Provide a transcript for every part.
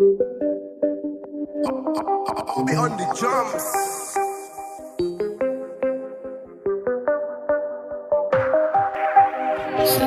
Sé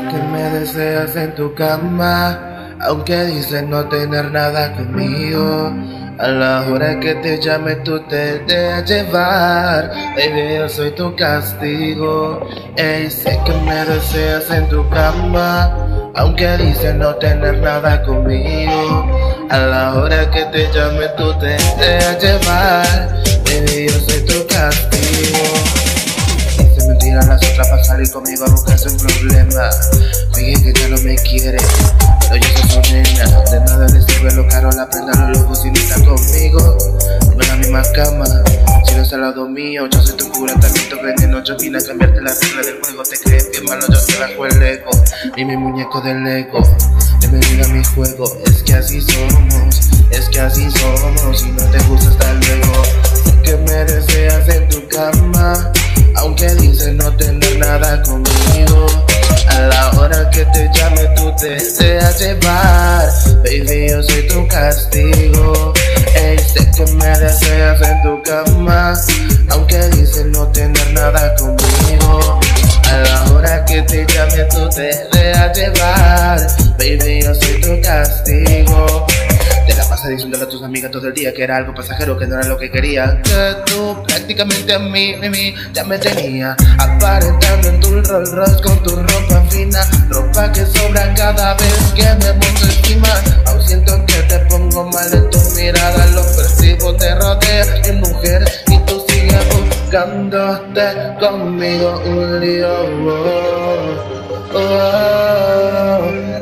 que me deseas en tu cama, aunque dices no tener nada conmigo. A la hora que te llame tú te dejas llevar, baby yo soy tu castigo. Ey, sé que me deseas en tu cama, aunque dices no tener nada conmigo. A la hora que te llame tú te dejas llevar, baby yo soy tu castigo. Dice mentira las otras para salir conmigo a buscarse un problema. Oye que ya no me quiere, pero yo soy su nena. De nada le sirve lo caro, la prenda, los lujos si no está conmigo. Misma cama, si no al lado mío. Yo soy tu cura, también tu veneno. Yo vine a cambiarte la regla del juego. Te crees bien malo, yo te bajo el ego. Ni mi muñeco del ego. Bienvenida a mi juego, es que así somos. Es que así somos, y no te gusta hasta luego. Que me deseas en tu cama. Aunque dices no tener nada conmigo A la hora que te llame tú te deseas llevar Baby yo soy tu castigo Ey, sé que me tu cama Aunque dices no tener nada conmigo A la hora que te llame tú te dejas llevar Baby yo soy tu castigo te la pasas diciéndole a tus amigas todo el día que era algo pasajero, que no era lo que quería. Que tú prácticamente a mí, a mí ya me tenía. Aparentando en tu Rolls Royce con tu ropa fina. Ropa que sobra cada vez que me monto encima. Aún siento que te pongo mal en tu conmigo un lío. Oh, oh.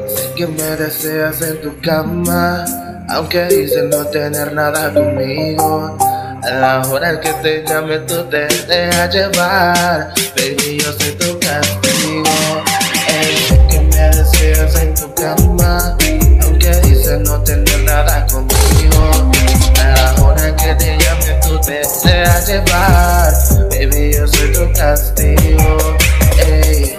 Sé que me deseas en tu cama. Aunque dices no tener nada conmigo A la hora que te llame tú te dejas llevar Baby yo soy tu castigo Ey, sé que me deseas en tu cama Aunque dices no tener llevar. Baby, yo soy tu castigo. Ey.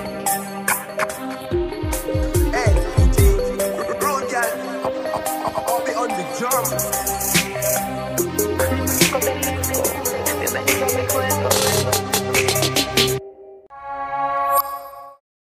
on a mi